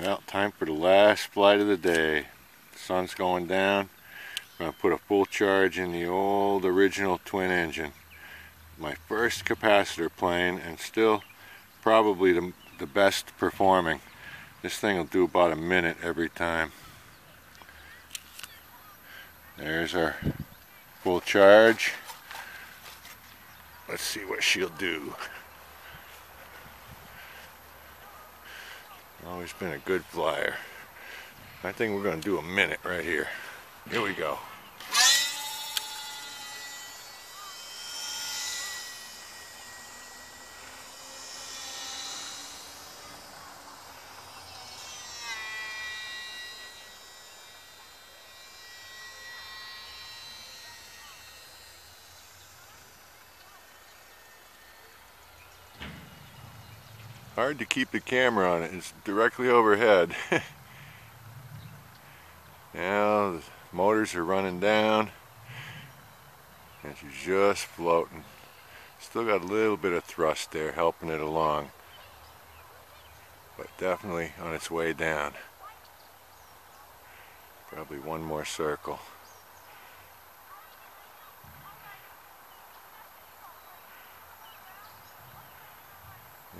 Well, time for the last flight of the day. The sun's going down. I'm going to put a full charge in the old original twin engine. My first capacitor plane and still probably the, the best performing. This thing will do about a minute every time. There's our full charge. Let's see what she'll do. Oh, Always been a good flyer. I think we're going to do a minute right here. Here we go. Hard to keep the camera on it. It's directly overhead. now the motors are running down and she's just floating. Still got a little bit of thrust there helping it along. But definitely on its way down. Probably one more circle.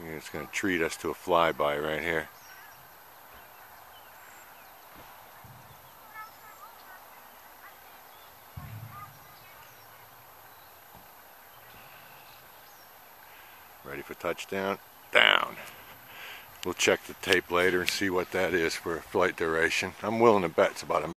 It's going to treat us to a flyby right here. Ready for touchdown? Down. We'll check the tape later and see what that is for flight duration. I'm willing to bet it's about a